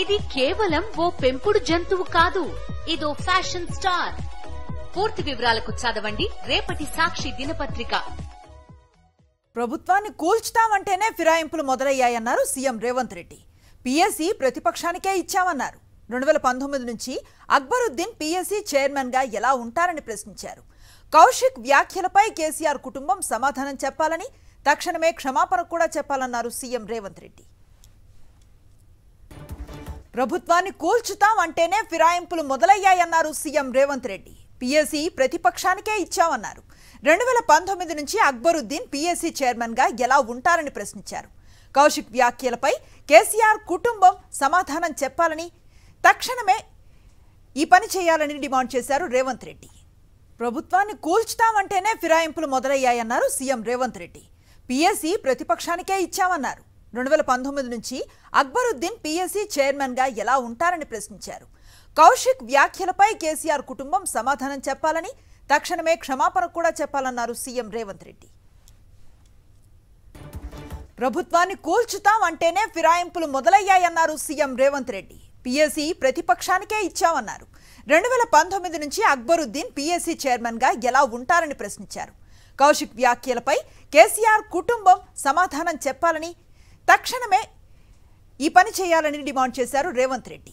ఇది కేవలం ఓ పెంపుడు జంతువు కాదు. ఇదో ఫ్యాషన్ స్టార్. పూర్తి వివరాలకు చదవండి. రేపటి సాక్షి దినపత్రిక. ప్రభుత్వాన్ని కూల్చుతామంటేనే ఫిరాయింపులు మొదలయ్యాయన్నారు సీఎం రేవంత్ రెడ్డి. పిఎస్సి ప్రతిపక్షానికే ఇచ్చామన్నారు. రెండు వేల పంతొమ్మిది నుంచి అక్బరుద్దీన్ పిఎస్సి చైర్మన్గా ఎలా ఉంటారని ప్రశ్నించారు. కౌశిక్ వ్యాఖ్యలపై కేసీఆర్ కుటుంబం సమాధానం చెప్పాలని తక్షణమే క్షమాపణ కూడా చెప్పాలన్నారు సీఎం రేవంత్ రెడ్డి. ప్రభుత్వాన్ని కూల్చుతాం అంటేనే ఫిరాయింపులు మొదలయ్యాయన్నారు సీఎం రేవంత్ రెడ్డి. పీఎస్సీ ప్రతిపక్షానికే ఇచ్చామన్నారు. రెండు వేల పంతొమ్మిది నుంచి అక్బరుద్దీన్ పిఎస్సీ చైర్మన్గా ఎలా ఉంటారని ప్రశ్నించారు. కౌశిక్ వ్యాఖ్యలపై కేసీఆర్ కుటుంబం సమాధానం చెప్పాలని తక్షణమే ఈ పని చేయాలని డిమాండ్ చేశారు రేవంత్ రెడ్డి. ప్రభుత్వాన్ని కూల్చుతామంటేనే ఫిరాయింపులు మొదలయ్యాయన్నారు సీఎం రేవంత్ రెడ్డి. పీఎస్సీ ప్రతిపక్షానికే ఇచ్చామన్నారు. రెండు వేల పంతొమ్మిది నుంచి అక్బరుద్దీన్ పీఎస్సీ చైర్మన్గా ఎలా ఉంటారని ప్రశ్నించారు. కౌశిక్ వ్యాఖ్యలపై కేసీఆర్ కుటుంబం సమాధానం చెప్పాలని తక్షణమే క్షమాపణ కూడా చెప్పాలన్నారు సీఎం రేవంత్ రెడ్డి. ప్రభుత్వాన్ని కూల్చుతాం అంటేనే ఫిరాయింపులు మొదలయ్యాయన్నారు సీఎం రేవంత్ రెడ్డి. పీఎస్సీ ప్రతిపక్షానికే ఇచ్చామన్నారు. రెండు వేల పంతొమ్మిది నుంచి అక్బరుద్దీన్ పీఎస్సీ చైర్మన్గా ఎలా ఉంటారని ప్రశ్నించారు. కౌశిక్ వ్యాఖ్యలపై కేసీఆర్ కుటుంబం సమాధానం చెప్పాలని తక్షణమే ఈ పని చేయాలని డిమాండ్ చేశారు రేవంత్ రెడ్డి.